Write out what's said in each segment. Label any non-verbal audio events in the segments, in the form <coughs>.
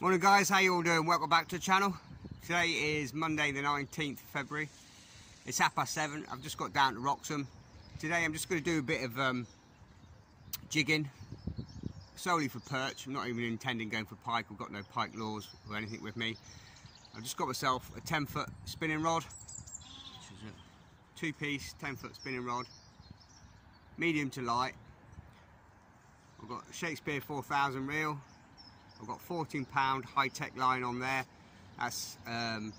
Morning guys, how you all doing? Welcome back to the channel. Today is Monday the 19th of February. It's half past seven. I've just got down to Wroxham. Today I'm just going to do a bit of um, jigging, solely for perch. I'm not even intending going for pike. I've got no pike lures or anything with me. I've just got myself a 10 foot spinning rod, which is a two piece 10 foot spinning rod, medium to light. I've got Shakespeare 4000 reel, I've got 14 pound high-tech line on there. That's um,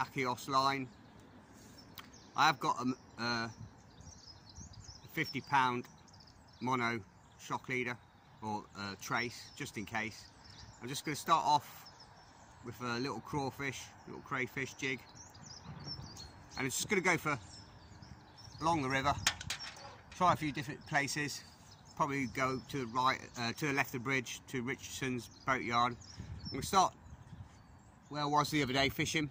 Achios line. I have got a, a 50 pound mono shock leader or uh, trace just in case. I'm just going to start off with a little crawfish, little crayfish jig. And it's just going to go for along the river, try a few different places, probably go to the right, uh, to the left of the bridge, to Richardson's boatyard. I'm going to start where I was the other day fishing,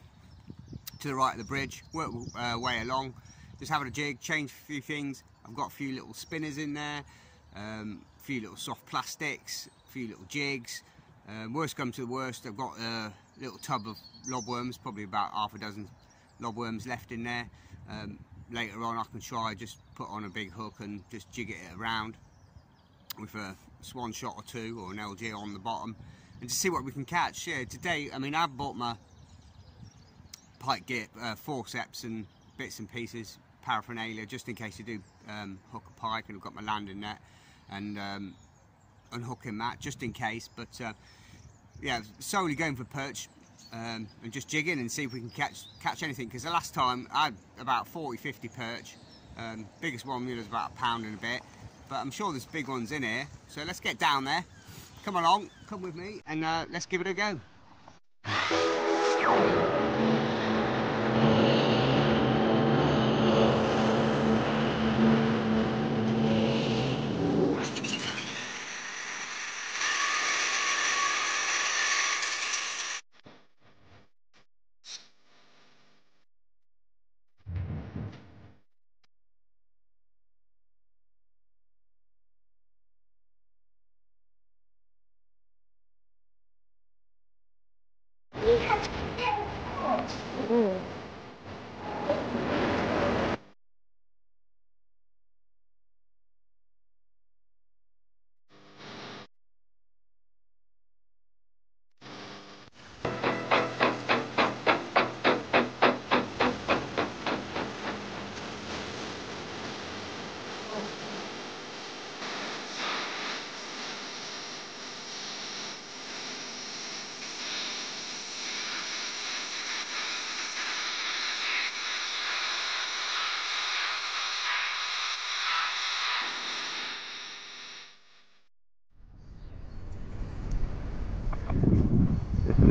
to the right of the bridge, work uh, way along, just having a jig, change a few things. I've got a few little spinners in there, um, a few little soft plastics, a few little jigs. Um, worst come to the worst, I've got a little tub of lobworms, probably about half a dozen lobworms left in there. Um, later on I can try just put on a big hook and just jig it around with a swan shot or two or an LG on the bottom and to see what we can catch. Yeah, today, I mean, I've bought my pike gear, uh, forceps and bits and pieces, paraphernalia, just in case you do um, hook a pike and I've got my landing net and um, unhooking that, just in case. But uh, yeah, solely going for perch um, and just jigging and see if we can catch catch anything. Because the last time I had about 40, 50 perch. Um, biggest one was about a pound and a bit but I'm sure there's big ones in here. So let's get down there. Come along, come with me, and uh, let's give it a go.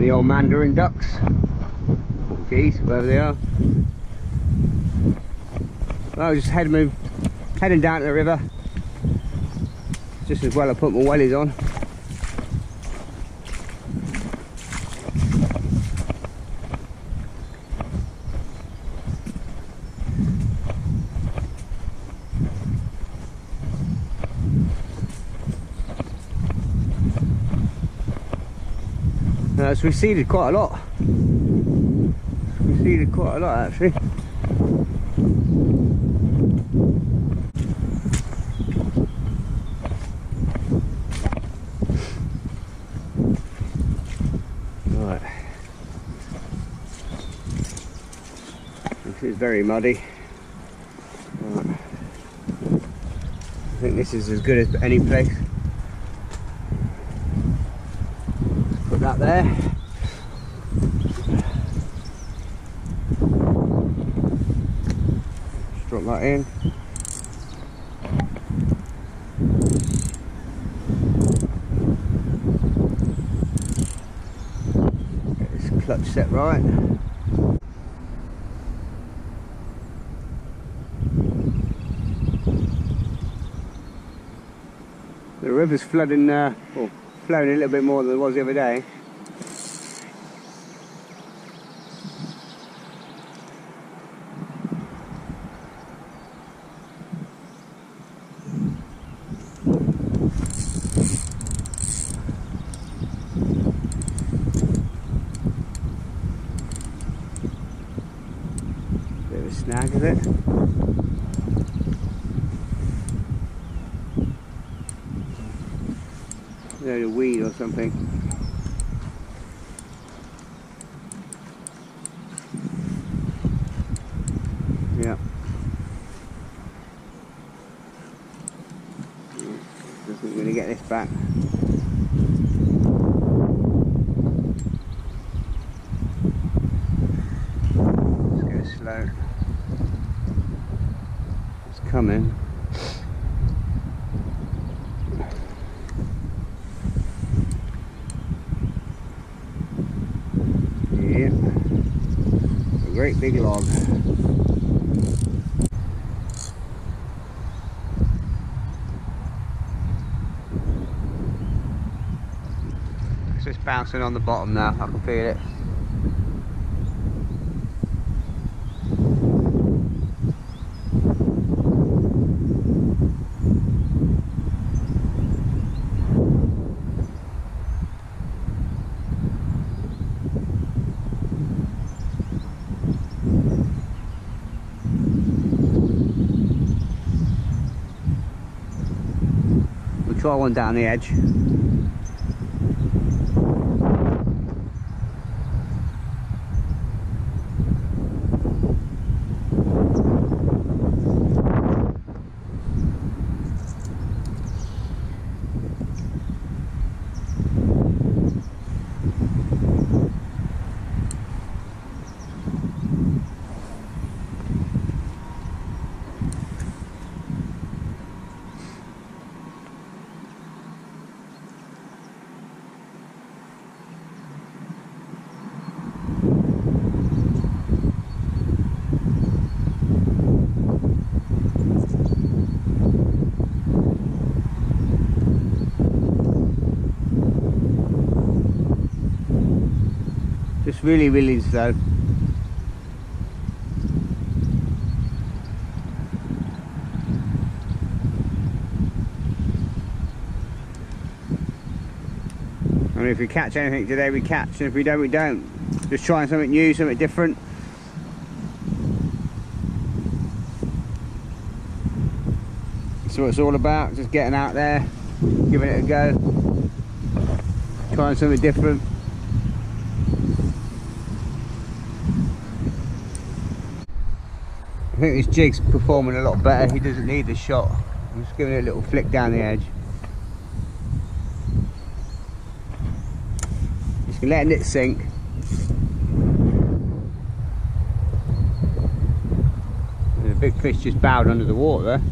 The old mandarin ducks. Geese wherever they are. Well just heading heading down to the river. Just as well I put my wellies on Uh, it's receded quite a lot. It's receded quite a lot actually. Right. This is very muddy. Right. I think this is as good as any place. Put that there. Just drop that in. Get this clutch set right. The river's flooding, uh, or flowing a little bit more than it was the other day. ஆகுது great big log. It's just bouncing on the bottom now, I can feel it. We'll down the edge. Just really, really slow. I mean, if we catch anything today, we catch, and if we don't, we don't. Just trying something new, something different. That's what it's all about, just getting out there, giving it a go, trying something different. I think this jig's performing a lot better. He doesn't need the shot. I'm just giving it a little flick down the edge. Just letting it sink. There's a big fish just bowed under the water.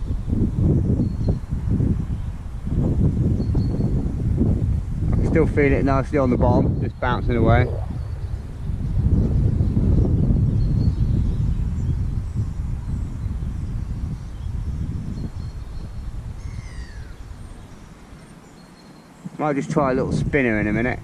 I can still feel it nicely on the bottom, just bouncing away. Might just try a little spinner in a minute.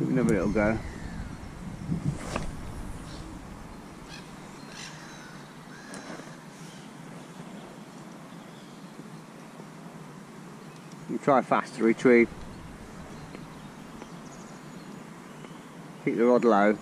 Give another little go. You try fast to retrieve. Keep the rod low.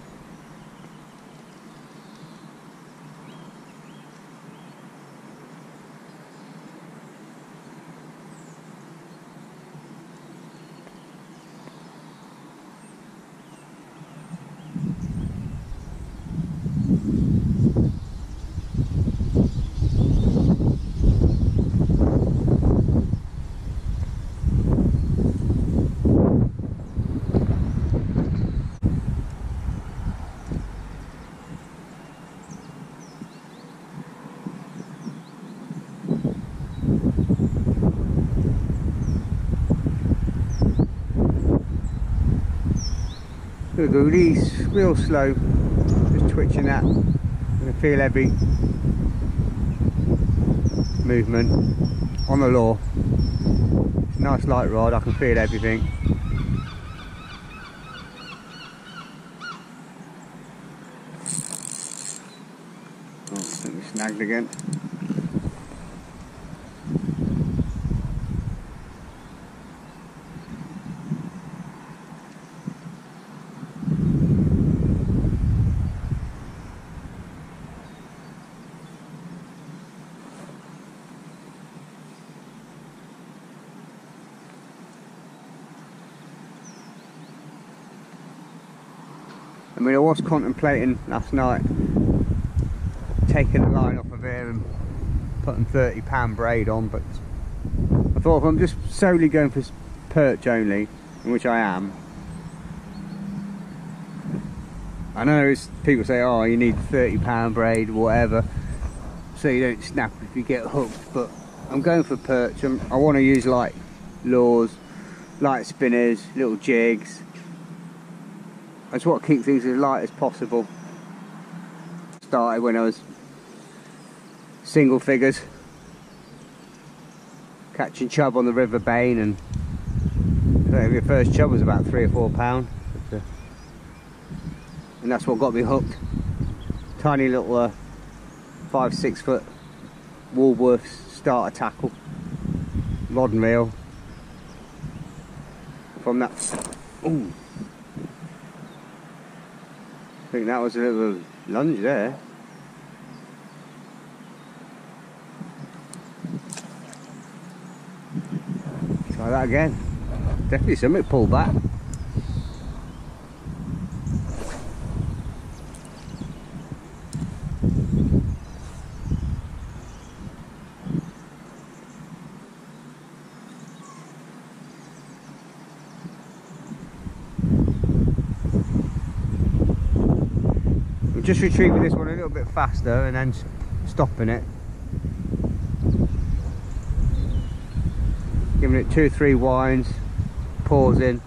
Go release real slow, just twitching that. Gonna feel every movement on the lure. It's a nice light rod, I can feel everything. Oh, I think we snagged again. I mean I was contemplating last night taking the line off of here and putting 30 pound braid on but I thought if I'm just solely going for perch only in which I am I know people say oh you need 30 pound braid whatever. So you don't snap if you get hooked but I'm going for perch I'm, i want to use like lures light spinners little jigs I just want to keep things as light as possible. Started when I was single figures. Catching chub on the River Bain and your first chub was about three or four pound. And that's what got me hooked. Tiny little uh, five six foot Woolworths starter tackle. And reel from that ooh I think that was a little lunge there. Try that again. Definitely something pulled back just retrieving this one a little bit faster and then stopping it. Giving it two three winds pausing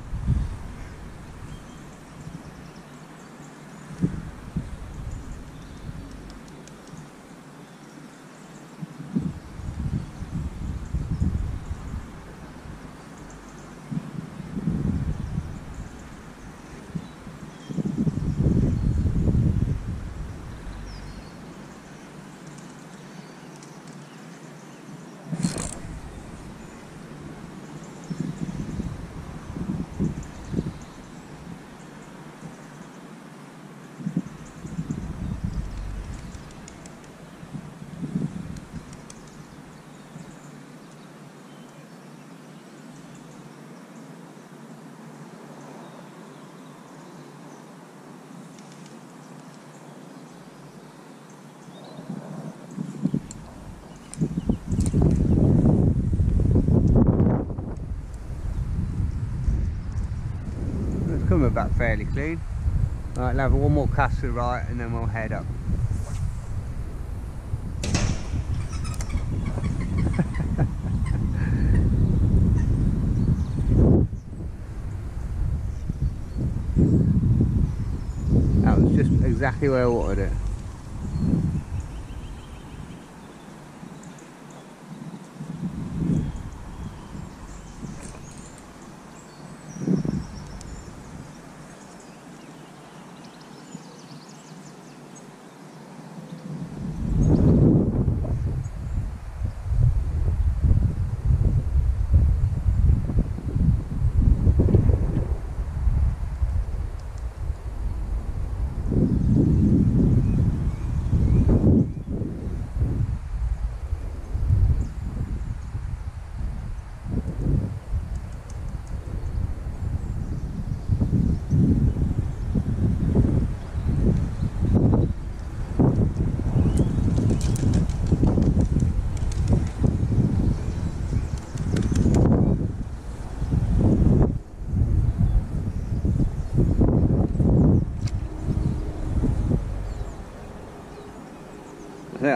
coming back fairly clean. Right, I'll have one more cast to the right and then we'll head up. <laughs> that was just exactly where I wanted it.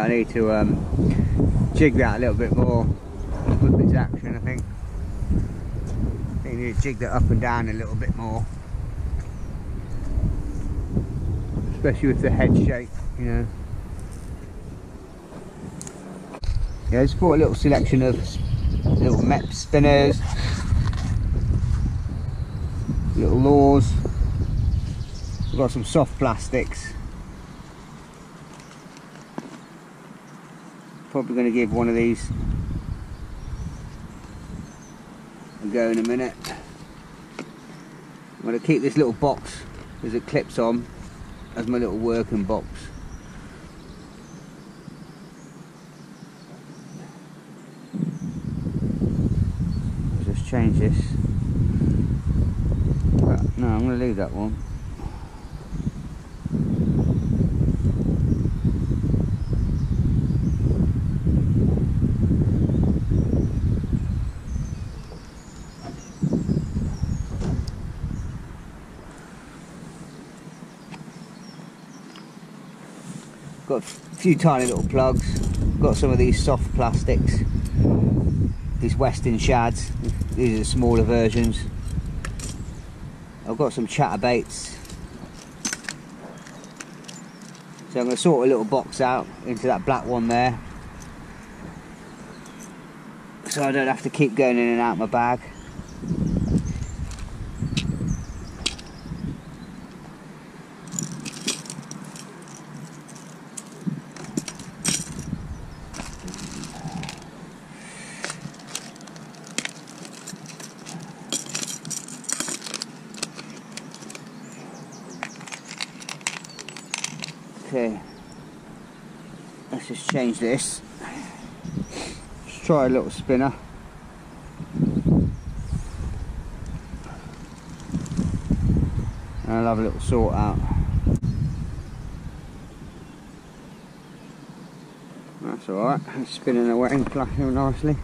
Need to um, jig that a little bit more with its action I think. I think I need to jig that up and down a little bit more. Especially with the head shape, you know. Yeah, just bought a little selection of little Mepps spinners, little lures. We've got some soft plastics probably going to give one of these a go in a minute. I'm going to keep this little box as it clips on as my little working box. Just change this. No, I'm going to leave that one. got a few tiny little plugs. Got some of these soft plastics. These Westin shads. These are smaller versions. I've got some chatterbaits. So I'm going to sort a little box out into that black one there. So I don't have to keep going in and out my bag. Okay, let's just change this. Let's try a little spinner. And I'll have a little sort out. That's alright, it's spinning away and flashing nicely.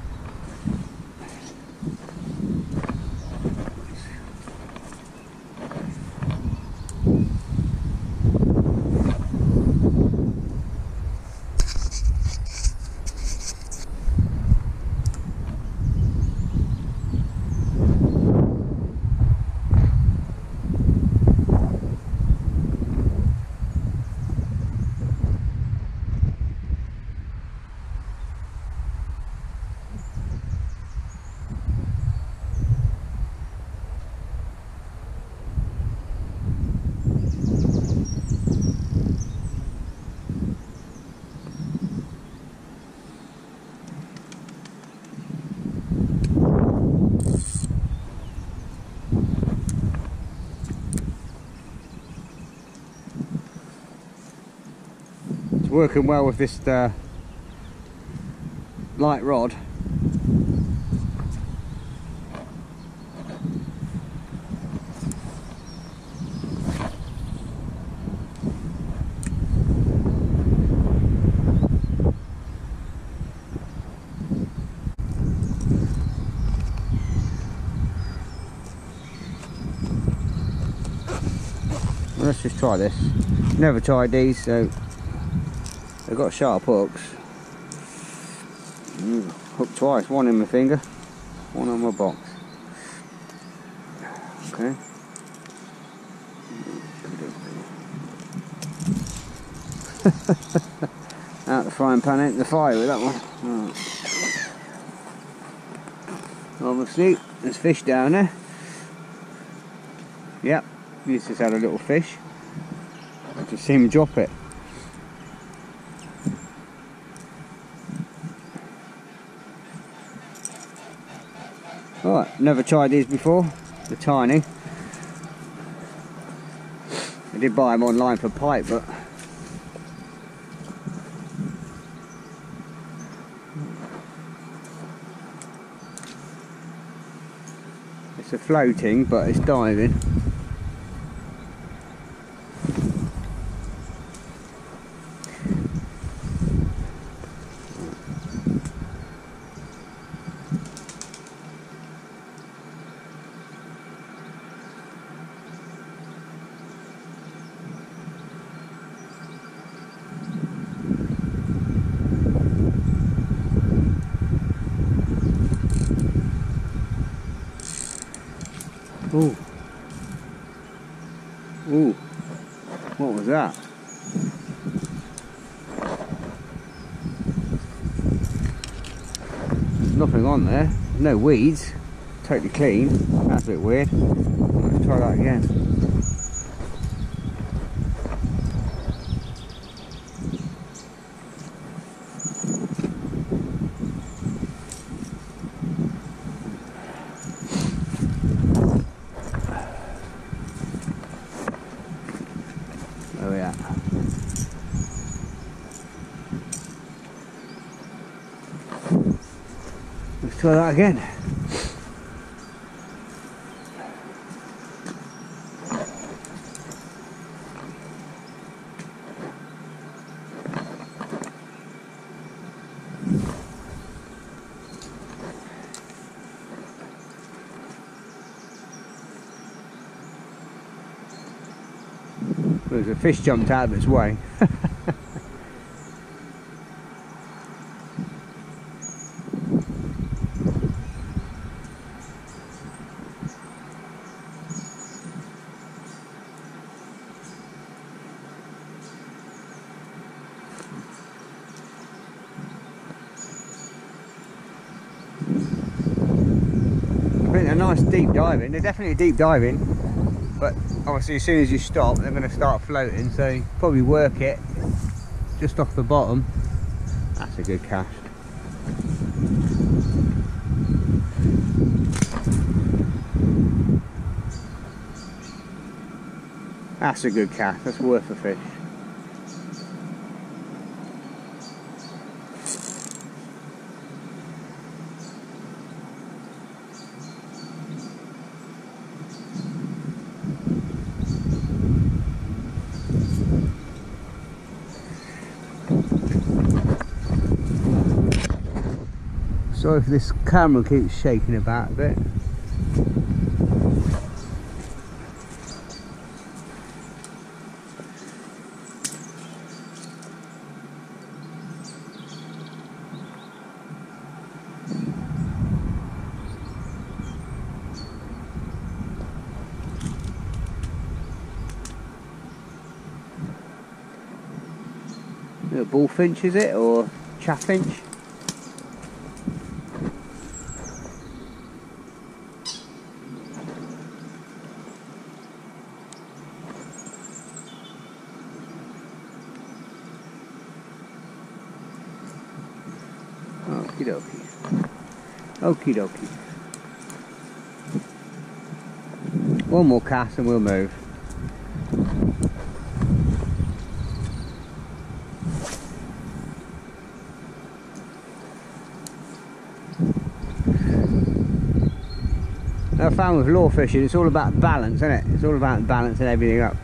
Working well with this uh, light rod. Let's just try this. Never tried these, so They've got sharp hooks. Mm, hook twice, one in my finger, one on my box. Okay. <laughs> Out the frying pan into the fire with that one. Right. Obviously, there's fish down there. Yep, he's just had a little fish. I just see him drop it. Right, never tried these before. They're tiny. I did buy them online for pipe, but it's a floating, but it's diving. Ooh. Ooh. What was that? There's nothing on there. No weeds. Totally clean. That's a bit weird. Let's try that again. Let's try that again. There's a fish jumped out of its way. <laughs> nice deep diving. They're definitely deep diving, but obviously as soon as you stop, they're going to start floating. So probably work it just off the bottom. That's a good cast. That's a good cast. That's worth a fish. Sorry if this camera keeps shaking about a bit. A bullfinch is it or chaffinch? Okie dokie. Okie dokie. One more cast and we'll move. I found with lure fishing, it's all about balance, isn't it? It's all about balancing everything up.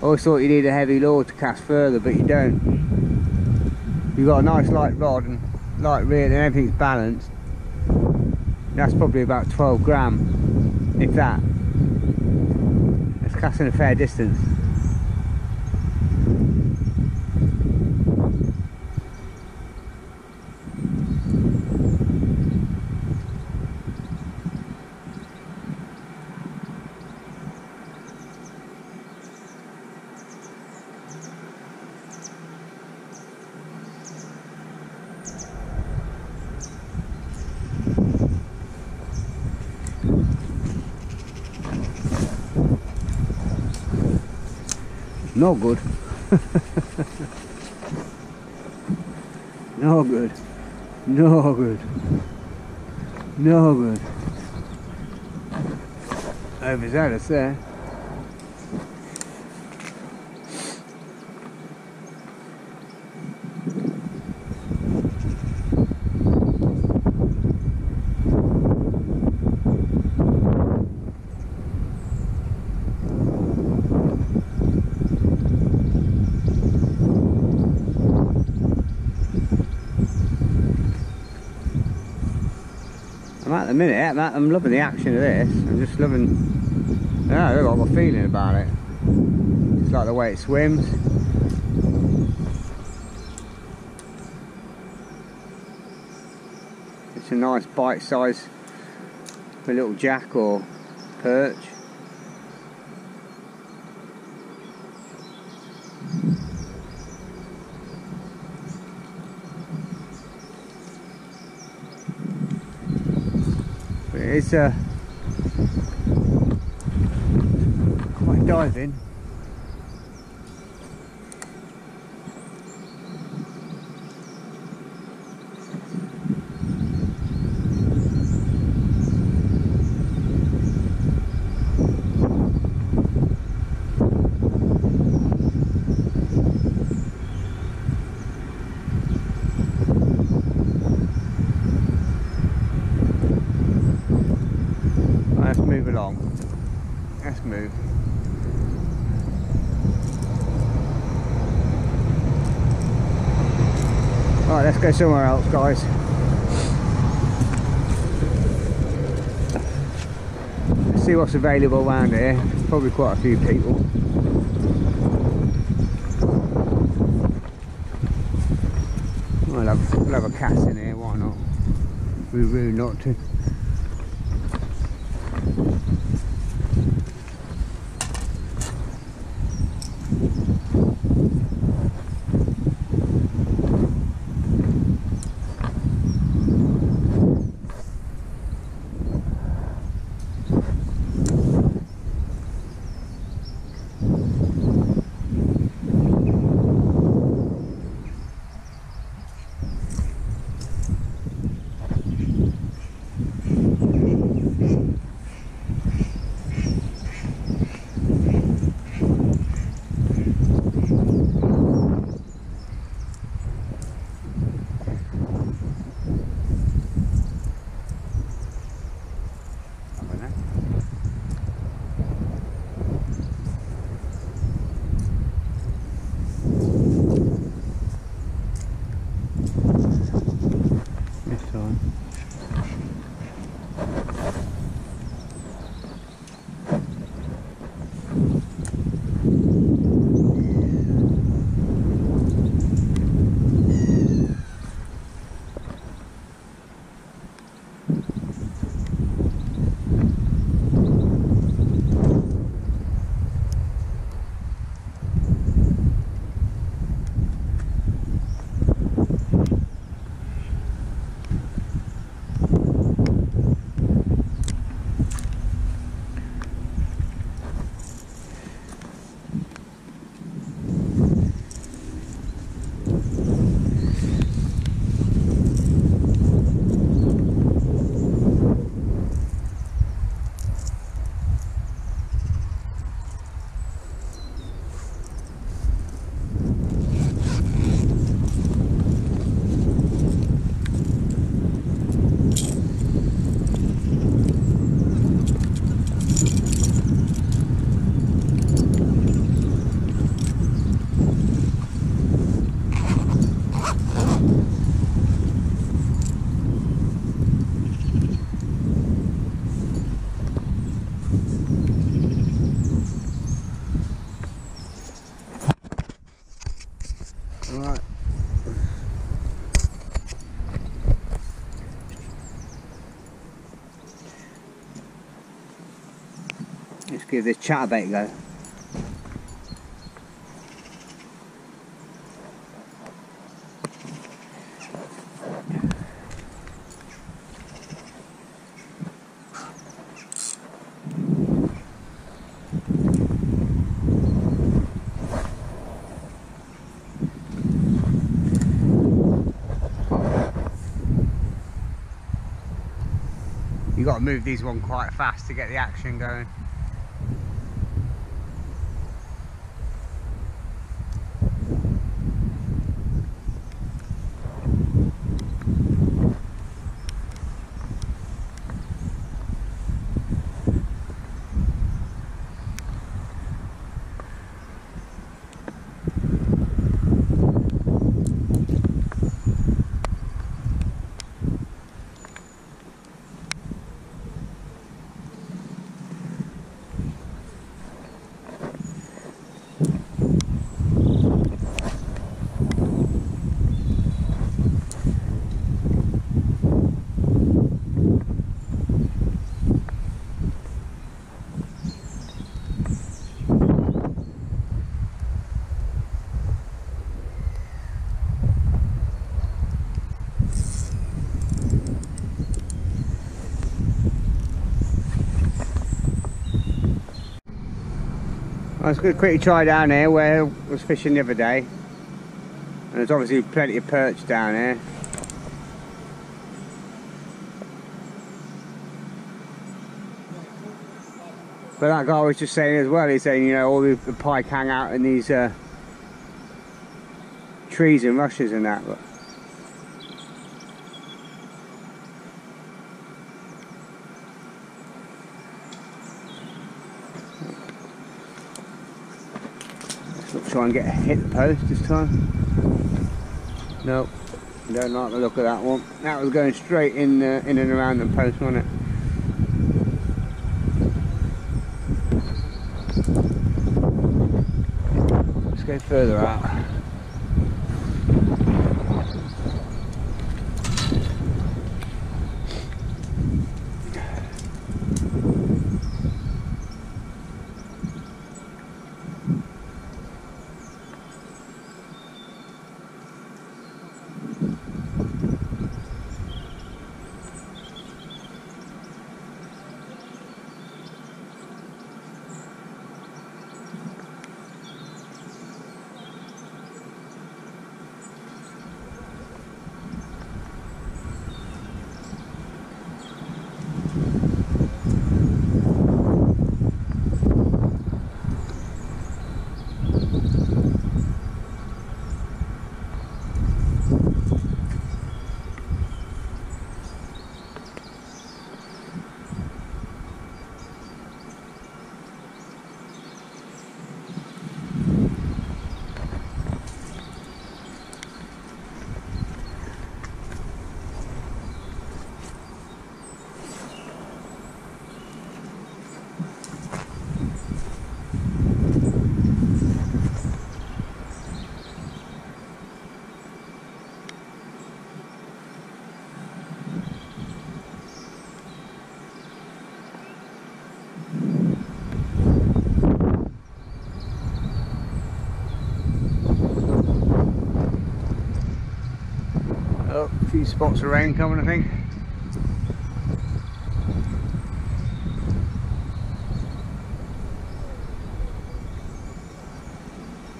I always thought you need a heavy lure to cast further, but you don't. You've got a nice light rod and light reel and everything's balanced. That's probably about 12 gram, if that. It's casting a fair distance. No good. no good. No good. No good. Overzealous there. Minute, I'm, loving the action of this. I'm just loving, yeah, I've got a feeling about it. It's like the way it swims. It's a nice bite size a little jack or perch. it's uh, quite diving. Let's move along. Let's move. Right, let's go somewhere else, guys. Let's see what's available around here. Probably quite a few people. We'll have, we'll have a cast in here, why not? We're rude not to. This chatterbait a go. you got to move these one quite fast to get the action going. I was going to quickly try down here where I was fishing the other day. And there's obviously plenty of perch down here. But that guy was just saying as well, he's saying, you know, all the, pike hang out in these uh, trees and rushes and that. But Let's try and get a hit the post this time. Nope, don't like the look of that one. That was going straight in uh, in and around the post, wasn't it? Let's go further out. Oh, a few spots of rain coming, I think.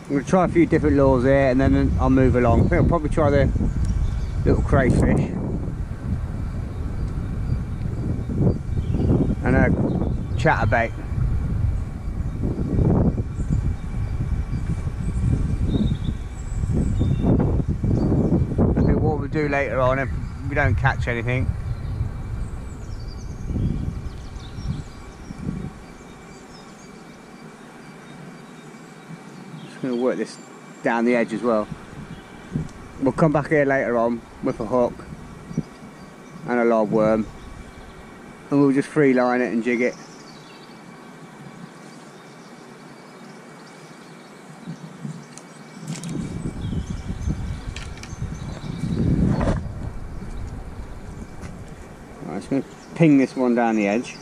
I'm going to try a few different lures here and then I'll move along. I think I'll probably try the little crayfish. And a chatterbait. I think what we'll later on if we don't catch anything. Just going to work this down the edge as well. We'll come back here later on with a hook and a live worm and we'll just free line it and jig it going to ping this one down the edge.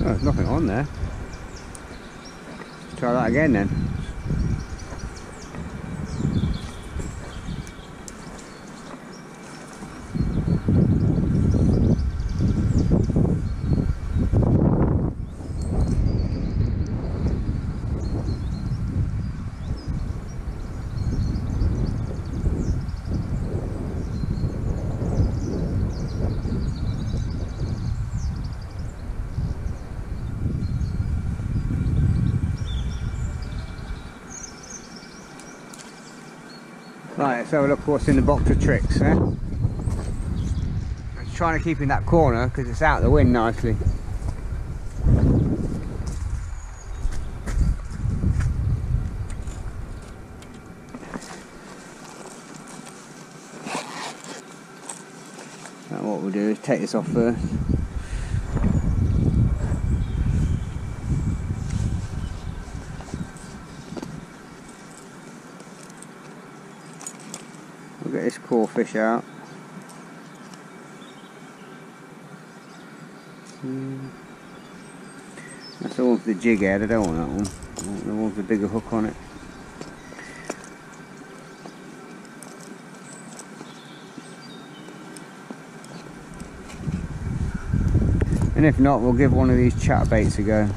Oh, there's nothing on there. Try that again then. Right, let's have a look what's in the box of tricks. Eh? I'm trying to keep in that corner because it's out the wind nicely. Now what we'll do is take this off first. We'll get this core fish out. Hmm. That's the one with the jig head, I don't want that one. I want the one with the bigger hook on it. And if not, we'll give one of these chatterbaits a go.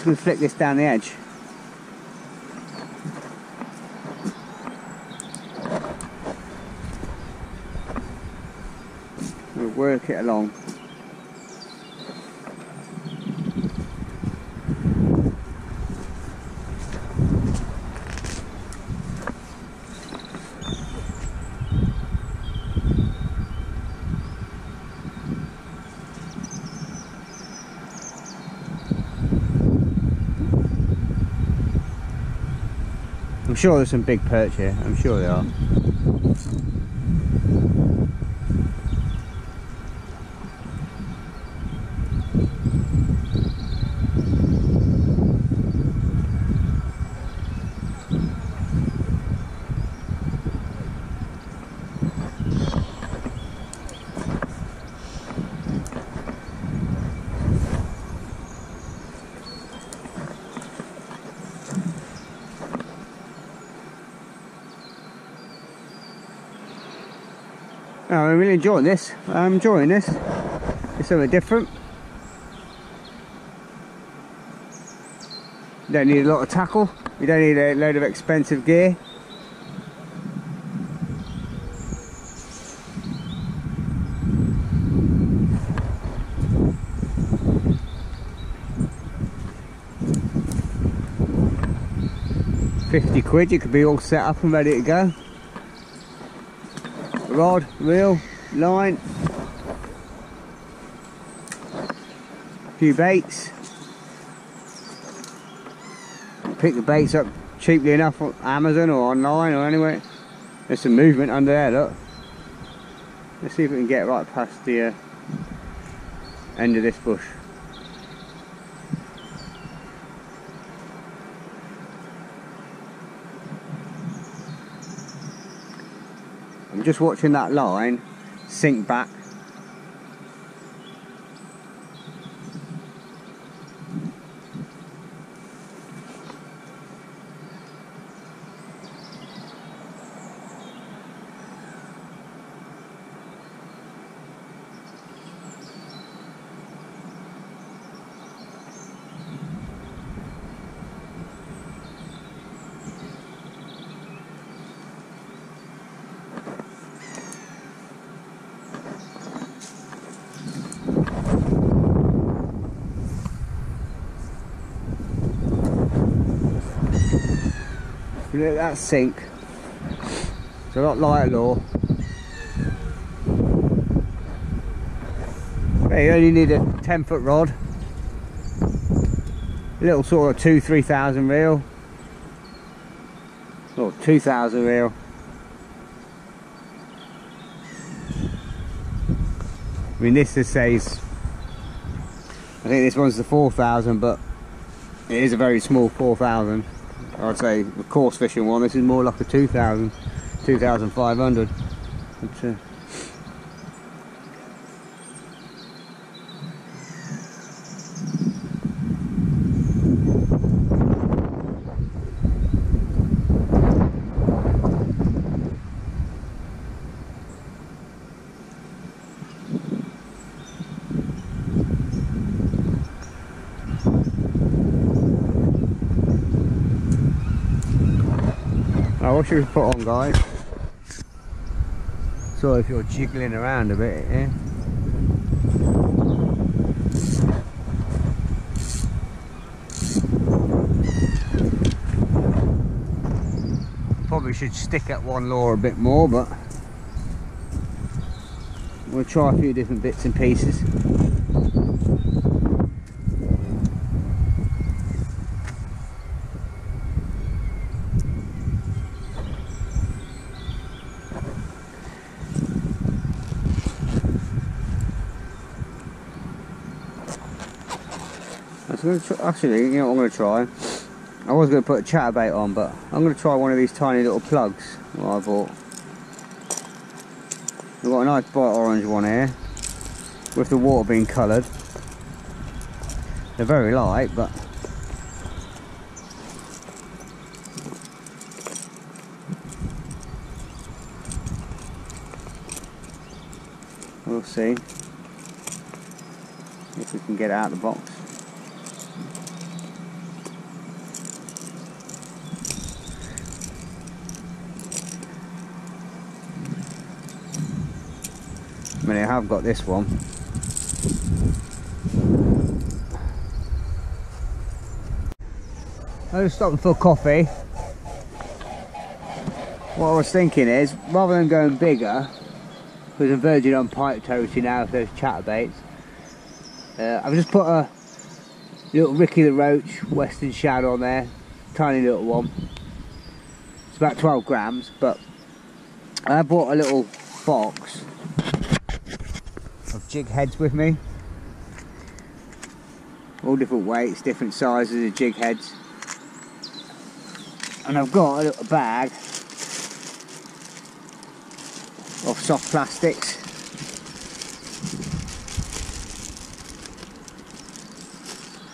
Just going to flick this down the edge. We'll work it along. Sure there's some big perch here. I'm sure there are. Oh, I'm really enjoying this. I'm enjoying this. It's something different. You don't need a lot of tackle. You don't need a load of expensive gear. Fifty quid, you could be all set up and ready to go rod, reel, line, a few baits. Pick the baits up cheaply enough on Amazon or online or anywhere. There's some movement under there, look. Let's see if we can get right past the uh, end of this bush. I'm just watching that line sink back At that sink. It's a lot lighter law. you only need a 10 foot rod. A little sort of two, 3,000 reel. Or 2,000 reel. I mean this just says, I think this one's the 4,000 but it is a very small 4,000. I'd say the coarse fishing one, this is more like a 2,000, 2,500. But, uh, we put on guys? So if you're jiggling around a bit, yeah? Probably should stick at one lure a bit more, but we'll try a few different bits and pieces. Actually, you know what I'm going to try? I was going to put a chatterbait on, but I'm going to try one of these tiny little plugs I bought. We've got a nice bright orange one here, with the water being coloured. They're very light, but we'll see if we can get out of the box. I mean, I have got this one. I was stopping for coffee. What I was thinking is, rather than going bigger, because I'm verging on pike territory now with those chatterbaits, uh, I've just put a little Ricky the Roach Westin Shadow on there, tiny little one. It's about 12 grams, but I bought a little box jig heads with me. All different weights, different sizes of jig heads. And I've got a little bag of soft plastics.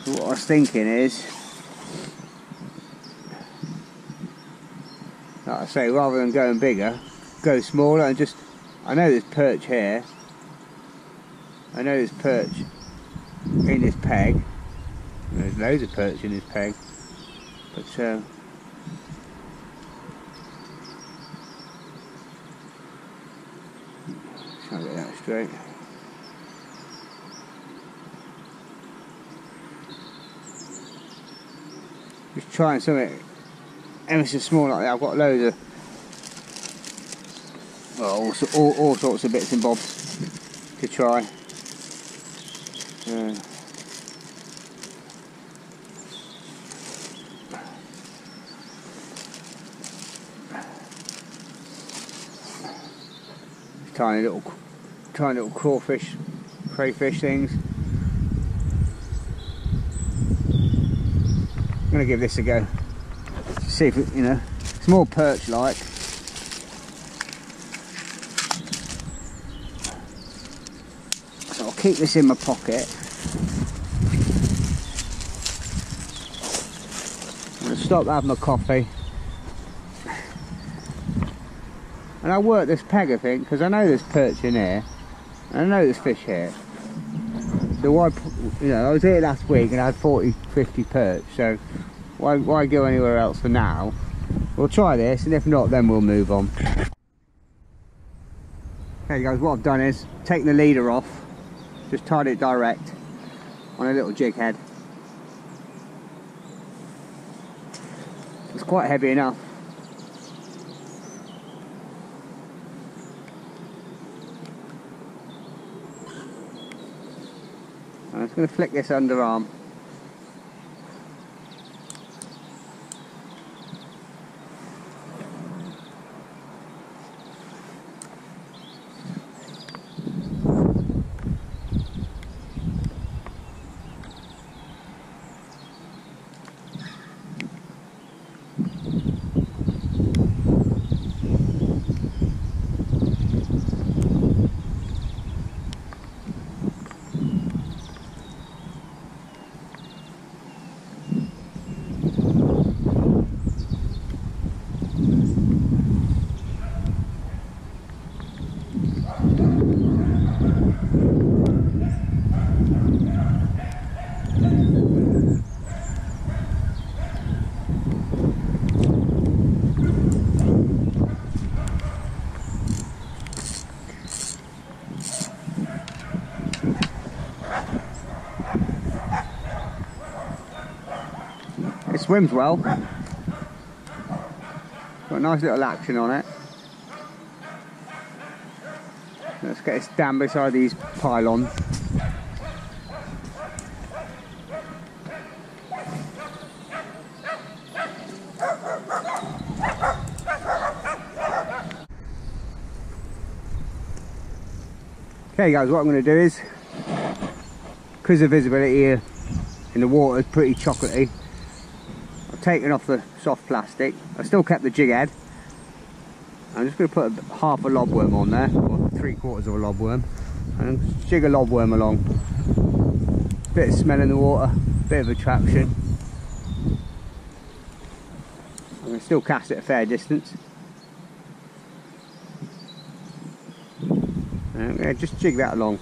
So what I was thinking is, like I say, rather than going bigger, go smaller and just, I know there's perch here, I know there's perch in this peg. There's loads of perch in this peg. But uh, try get that straight. Just trying something ever so small like that. I've got loads of well, all, all, all sorts of bits and bobs to try. Hmm. Tiny little, tiny little crawfish, crayfish things. I'm gonna give this a go. See if it, you know, it's more perch-like. So I'll keep this in my pocket. I'm gonna stop having my coffee. And I work this peg, I think, because I know there's perch in here. And I know there's fish here. So why, you know, I was here last week and I had 40, 50 perch. So why, why go anywhere else for now? We'll try this, and if not, then we'll move on. Okay guys, what I've done is taken the leader off, just tied it direct on a little jig head. It's quite heavy enough. I'm just going to flick this underarm. Swims well. Got a nice little action on it. Let's get it down beside these pylons. Okay guys, what I'm going to do is, because the visibility here in the water is pretty chocolatey, I've taken off the soft plastic. I still kept the jig head. I'm just going to put a, half a lobworm on there, or three quarters of a lobworm, and jig a lobworm along. Bit of smell in the water, bit of attraction. I'm going to still cast it a fair distance. And yeah, just jig that along.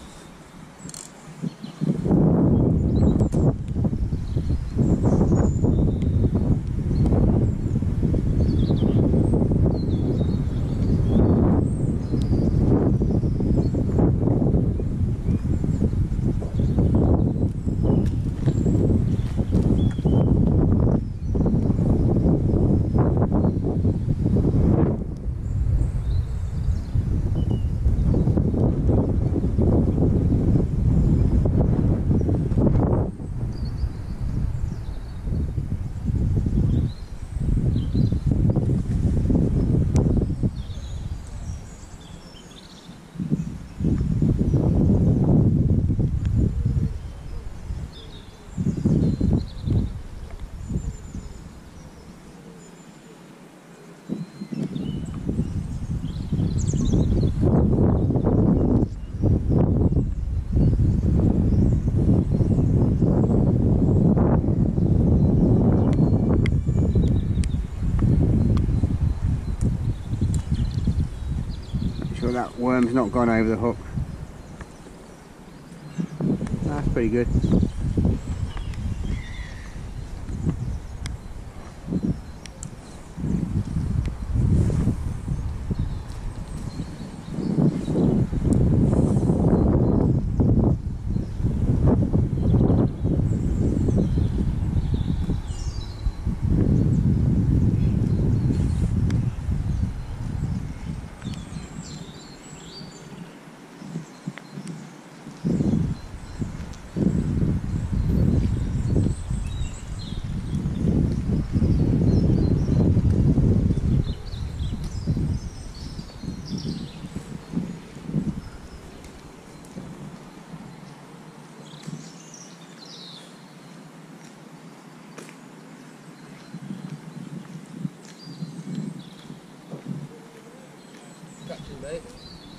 Make sure that worm's not gone over the hook. That's pretty good.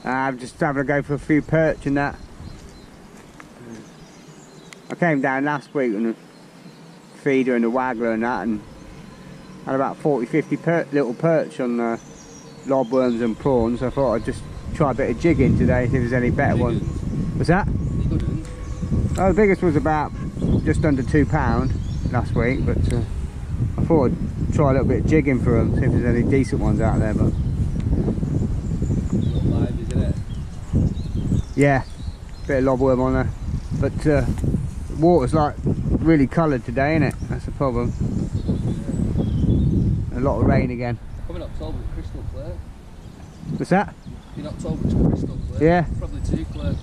I'm just having to go for a few perch and that. I came down last week on a feeder and a waggler and that and had about 40 50 per little perch on uh, lobworms and prawns. I thought I'd just try a bit of jigging today, see if there's any better ones. What's that? Oh, the biggest was about just under two pound last week, but uh, I thought I'd try a little bit of jigging for them, see if there's any decent ones out there. But yeah, bit of lobworm on there, but uh, the water's like really coloured today, isn't it? That's the problem. A lot of rain again. Coming October, crystal clear. What's that? In October, it's crystal clear. Yeah. Probably too clear. You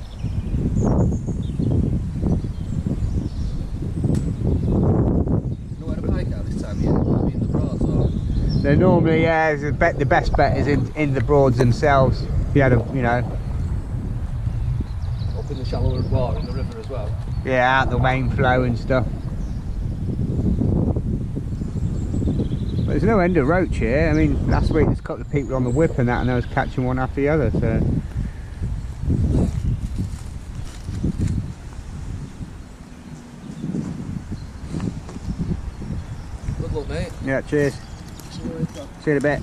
know where the pike this time of in the Broads or They're normally, yeah, the, best bet is in, in the Broads themselves. If you had a, you know, up in the shallower water in the river as well. yeah, out the main flow and stuff. But there's no end of roach here. I mean, last week there's a couple of people on the whip and that, and I was catching one after the other. So Good luck, mate. yeah, cheers. See you later. See you in a bit.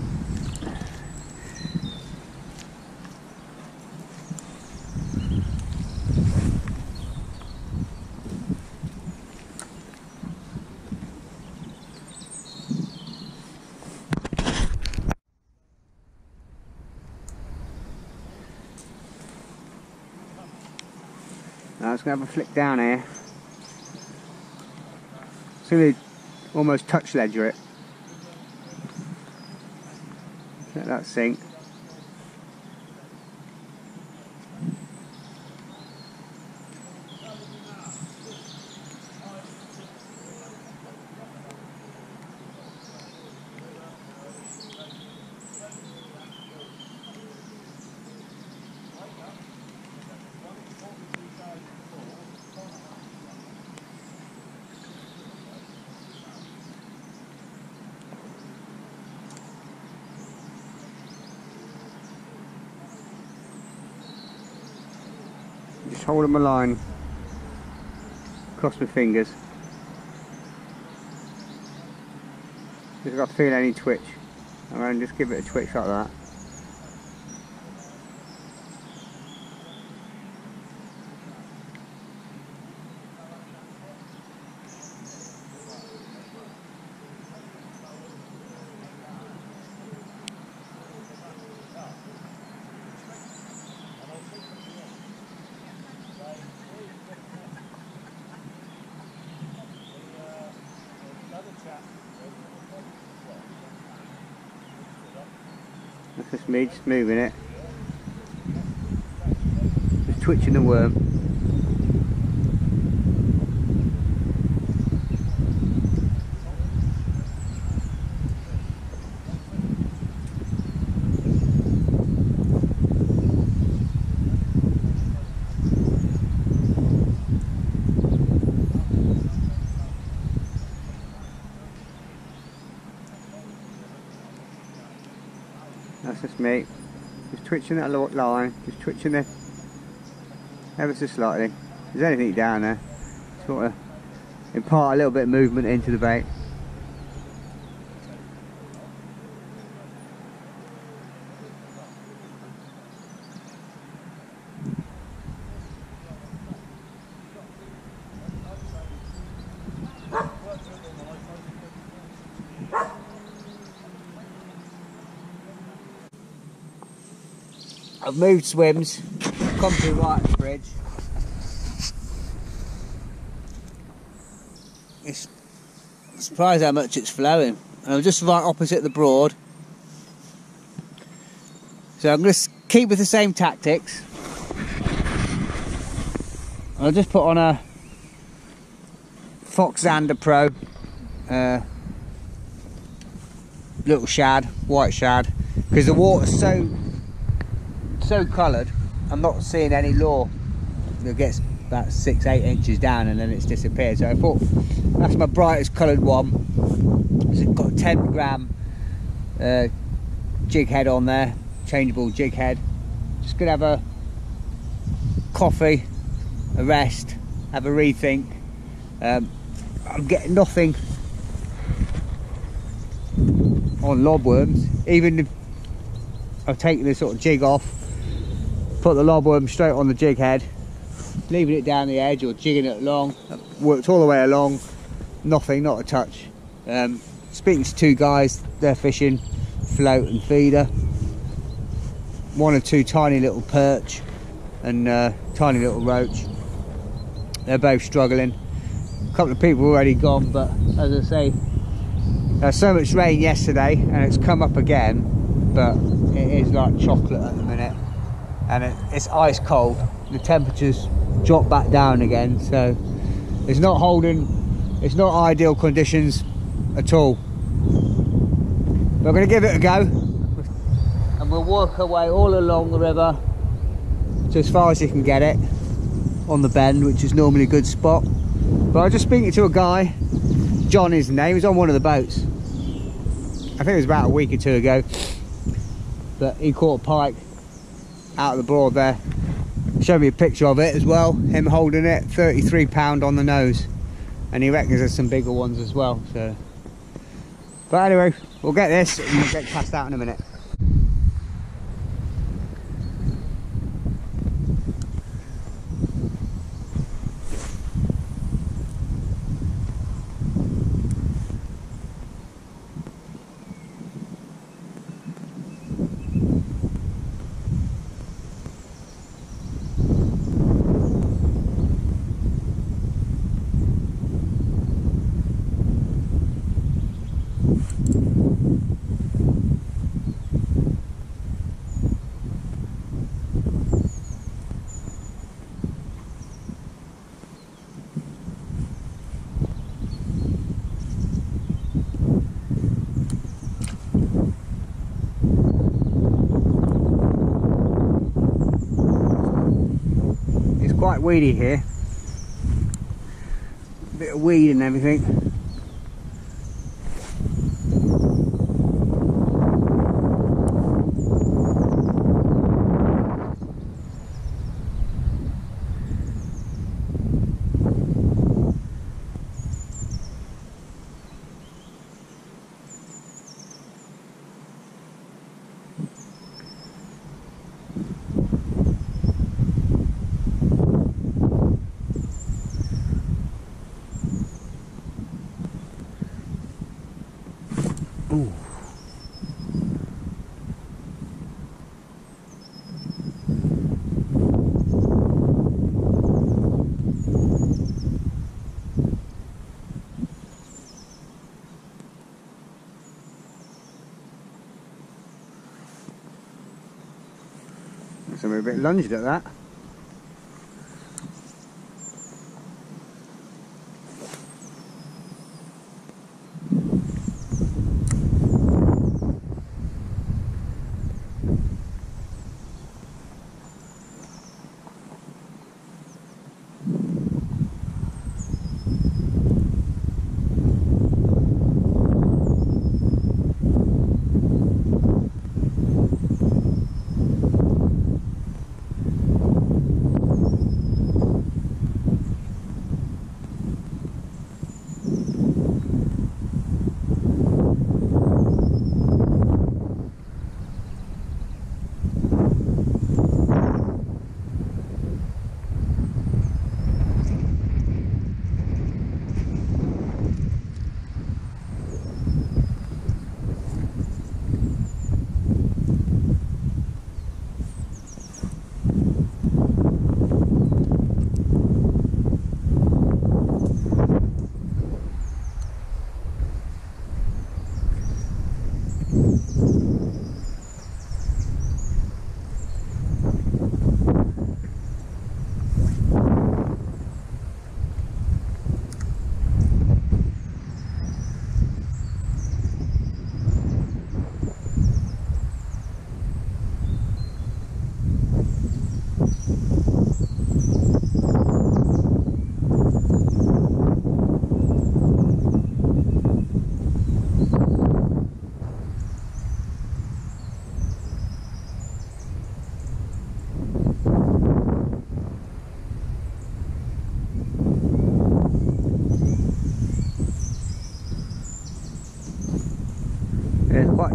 Have a flick down here. It's going to almost touch ledger it. Let that sink. Holding my line. Cross my fingers. Just got feel any twitch. And then just give it a twitch like that. That's just me just moving it. Just twitching the worm. That's just me. Just twitching that line, just twitching it ever so slightly. If there's anything down there, sort of impart a little bit of movement into the bait. I've swims, come to the bridge. It's surprised how much it's flowing. And I'm just right opposite the broad. So I'm going to keep with the same tactics. I'll just put on a Fox Zander Pro uh, little shad, white shad, because the water's so so coloured, I'm not seeing any lure. It gets about six, eight inches down and then it's disappeared. So I thought that's my brightest coloured one. It's got a 10 gram uh, jig head on there, changeable jig head. Just gonna have a coffee, a rest, have a rethink. Um, I'm getting nothing on lobworms, even if I've taken the sort of jig off, put the lobworm straight on the jig head, leaving it down the edge or jigging it along, worked all the way along, nothing, not a touch. Um, speaking to two guys, they're fishing float and feeder. One or two tiny little perch and uh, tiny little roach. They're both struggling. A couple of people already gone, but as I say, there's so much rain yesterday and it's come up again, but it is like chocolate at the minute and it, it's ice cold. The temperatures drop back down again, so it's not holding, it's not ideal conditions at all. We're going to give it a go and we'll work our way all along the river to as far as you can get it on the bend, which is normally a good spot. But I was just speaking to a guy, John is his name, he's on one of the boats. I think it was about a week or two ago. But he caught a pike out of the broad there. Show me a picture of it as well, him holding it, 33 pound on the nose. And he reckons there's some bigger ones as well, so. But anyway, we'll get this and we'll get cast out in a minute. It's quite weedy here. A Bit of weed and everything. Ooh. So we're a bit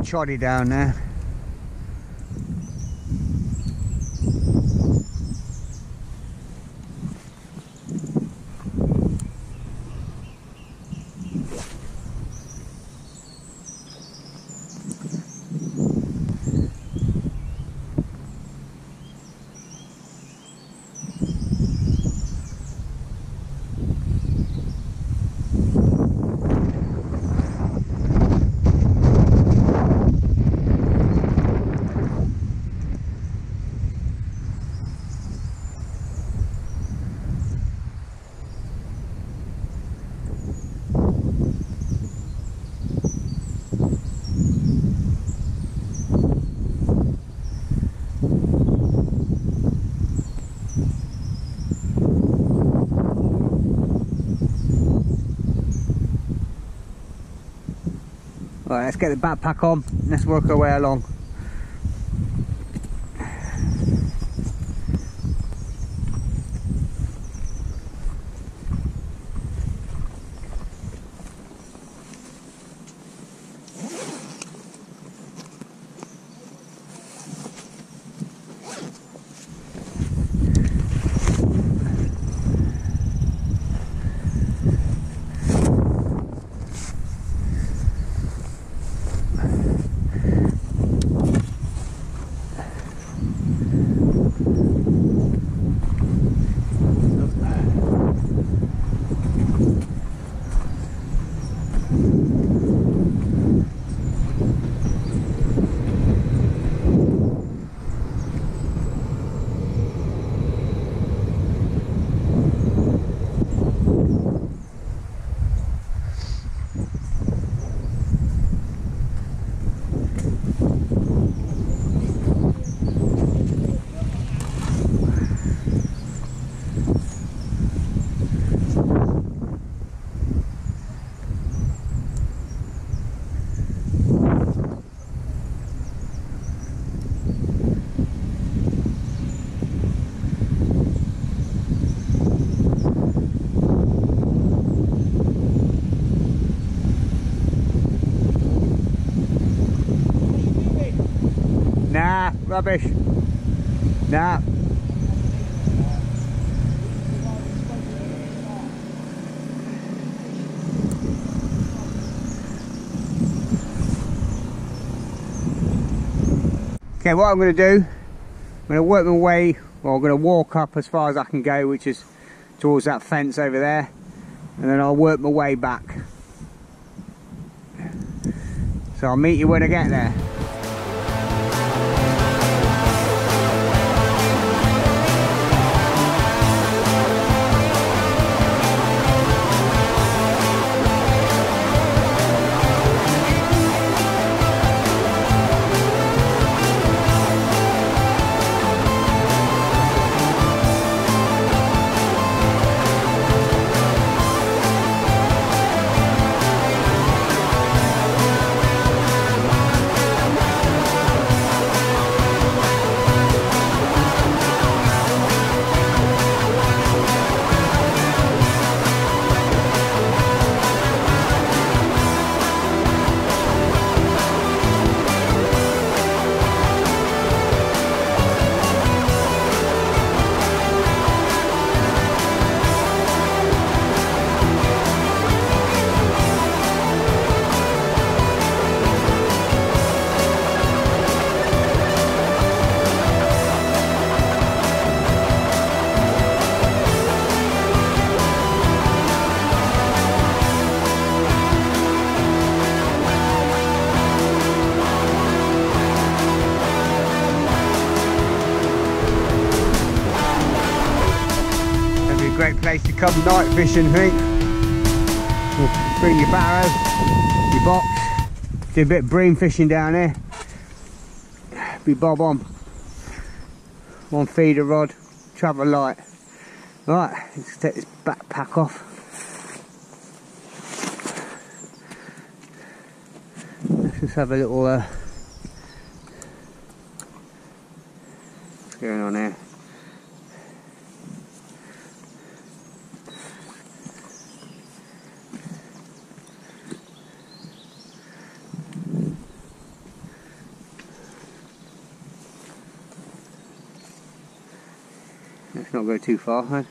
choddy down there. Right, let's get the backpack on. Let's work our way along. Nah, rubbish. Nah. Okay, what I'm going to do, I'm going to work my way, or I'm going to walk up as far as I can go, which is towards that fence over there, and then I'll work my way back. So I'll meet you when I get there. Come night fishing, I think. Bring your barrow, your box, do a bit of bream fishing down here. Be bob on. One feeder rod, travel light. Right, let's take this backpack off. Let's just have a little uh, what's going on here? Not go too far,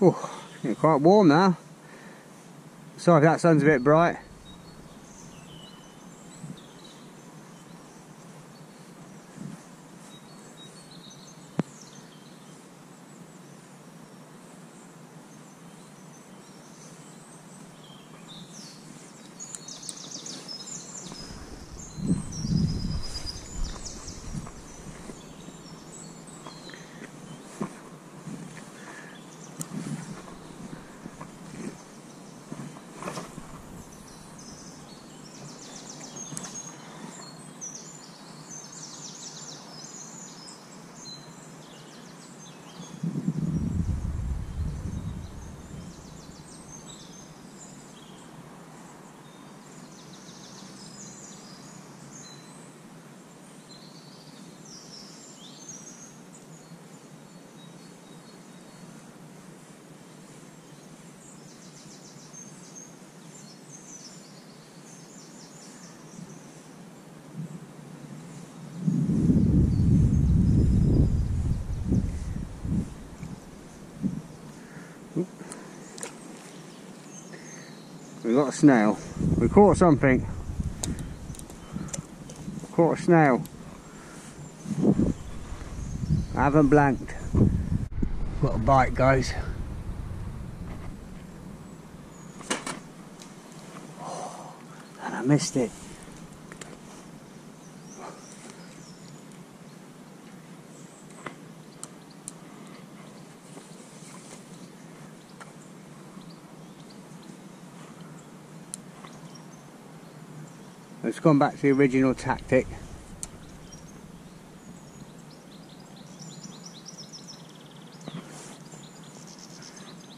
huh? Oh, getting quite warm now. Sorry if that sun's a bit bright. Got a snail. We caught something. Caught a snail. I haven't blanked. Got a bite, guys. Oh, and I missed it. It's gone back to the original tactic.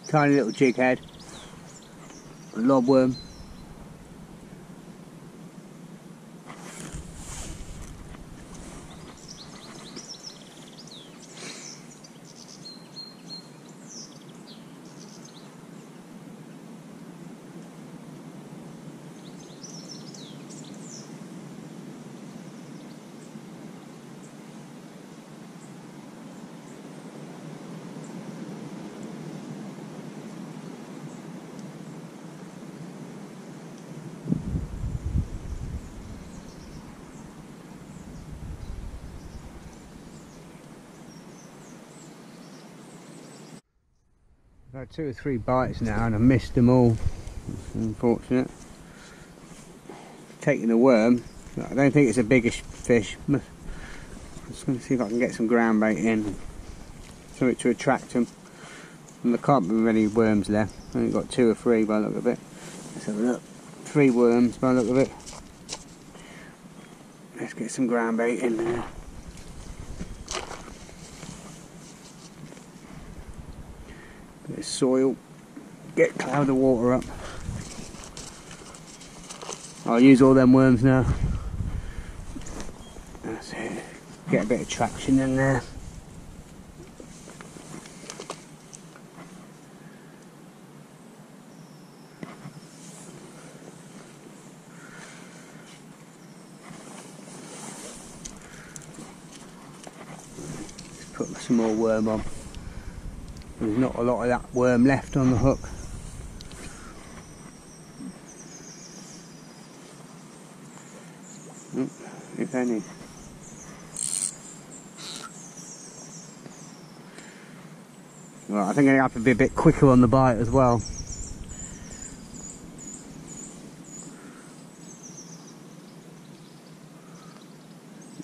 Tiny little jig head, A lobworm. I've two or three bites now and I missed them all. It's unfortunate. Taking the worm. I don't think it's a biggish fish. I'm just going to see if I can get some ground bait in. Something to attract them. And there can't be many worms left. I've only got two or three by the look of it. Let's have a look. Three worms by the look of it. Let's get some ground bait in there. Bit of soil. Get cloud of water up. I'll use all them worms now. That's it. Get a bit of traction in there. Put some more worm on a lot of that worm left on the hook. If any. Well, I think I have to be a bit quicker on the bite as well.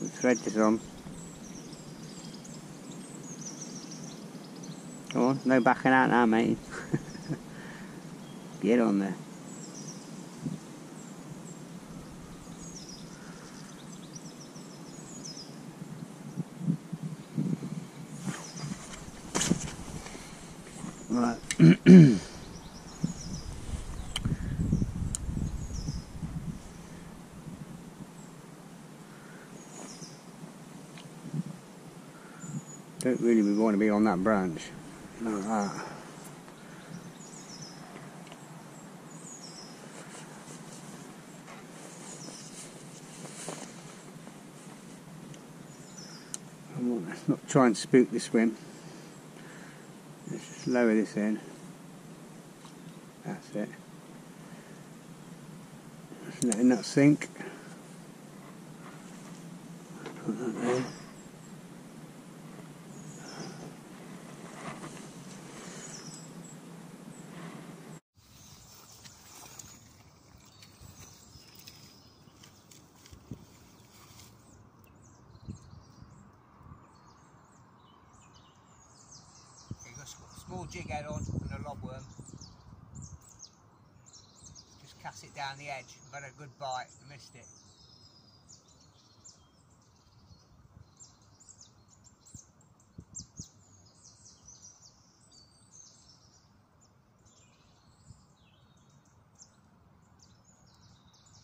The thread is on. On, no backing out now, mate. <laughs> Get on there. Right. <coughs> Don't really want to be on that branch. Like that. Let's not try and spook this swim. Let's just lower this in. That's it. Just letting that sink. Put that there. You've got a small jig head on and a lobworm. Just cast it down the edge. I've had a good bite, I missed it.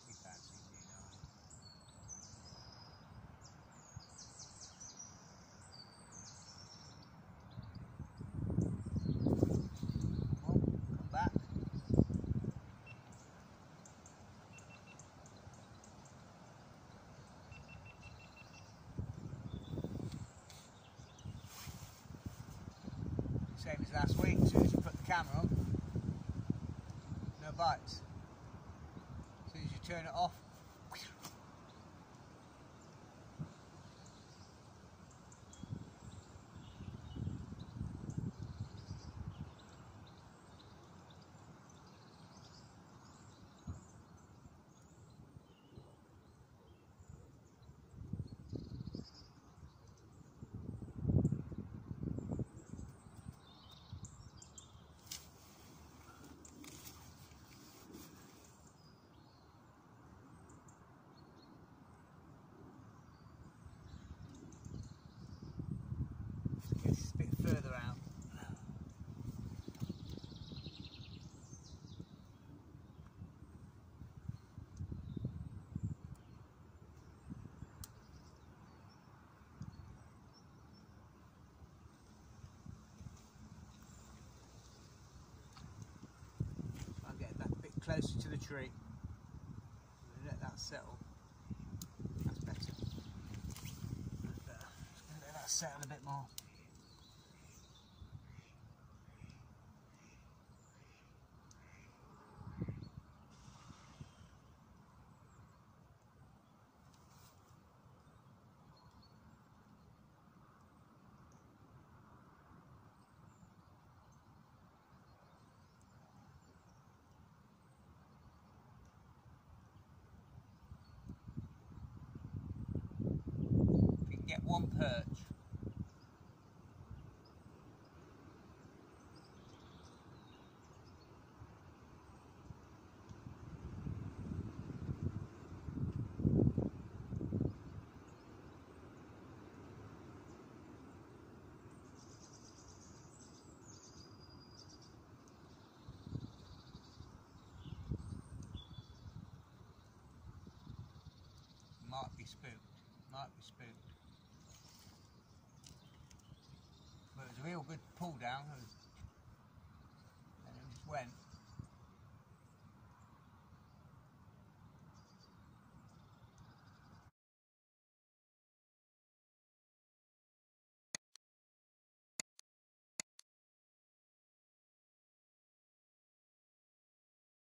He fancies me now. Well, come back. Same as last week, as soon as you put the camera on, no bites. As soon as you turn it off, gets a bit further out. I'll get that bit closer to the tree. Let that settle. That's better. Let that settle a bit more. Get one perch.